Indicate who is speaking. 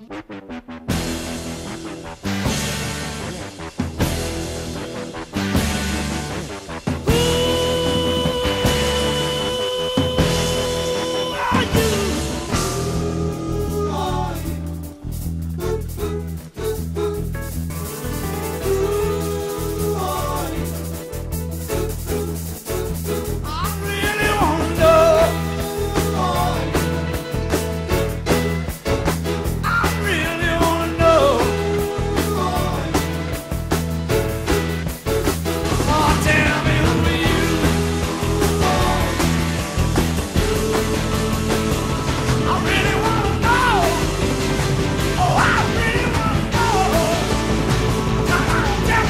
Speaker 1: Bye.